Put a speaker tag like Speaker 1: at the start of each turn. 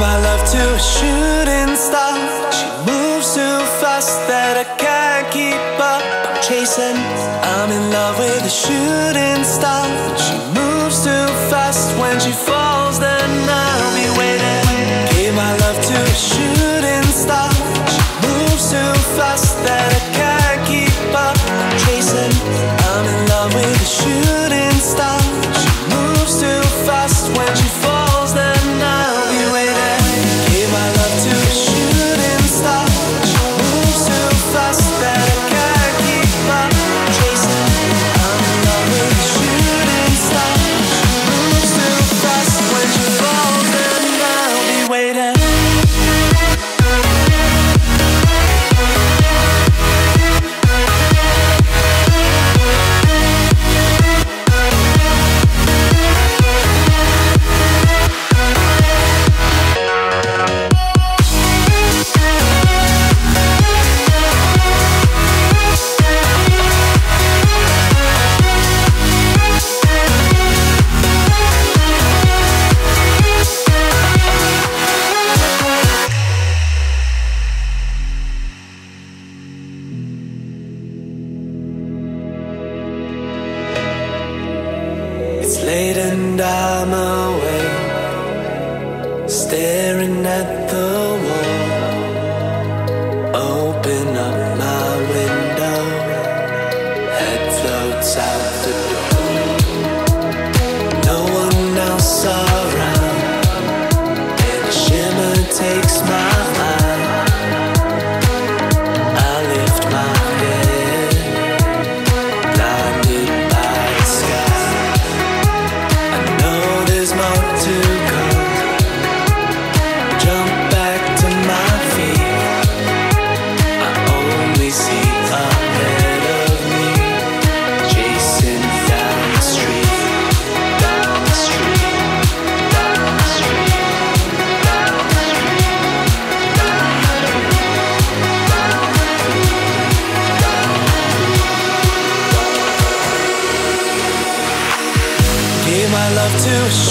Speaker 1: my love to a shooting star She moves too fast that I can't keep up. I'm chasing I'm in love with a shooting star. She moves too fast when she falls south you